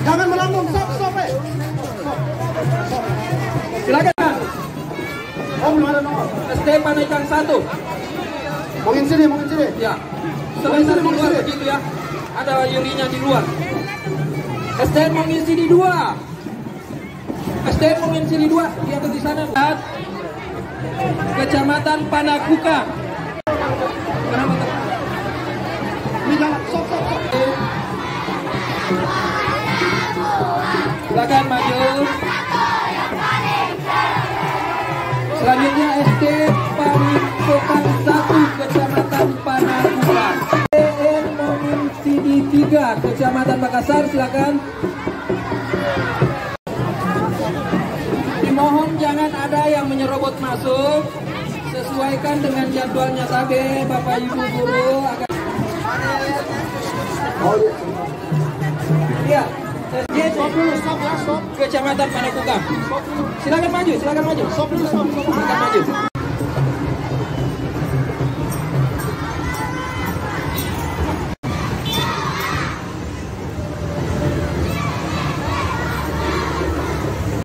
Jangan melambung, stop, stop, eh. Silakan. Oh, belum ada nomor. SD Panaikan satu. Mungkin sini, mungkin sini. Ya. Sebentar di luar begitu ya. Ada Yurinya di luar. SDN mengisi di dua. SDN mengisi di dua. Dia di sana. Kecamatan Panakuka. Kenapa? Silakan maju. Selanjutnya SD Paringkotang 1 Kecamatan Panakuka. EN mengisi di 3 Kecamatan Makassar silakan. Dimohon jangan ada yang menyerobot masuk. Sesuaikan dengan jadwalnya sabe Bapak Ibu guru agar Oh, iya. Ya. SD Stop dulu, stop ya, stop. Kecamatan Panakuka. Silakan maju, silakan maju. Stop dulu, stop, stop.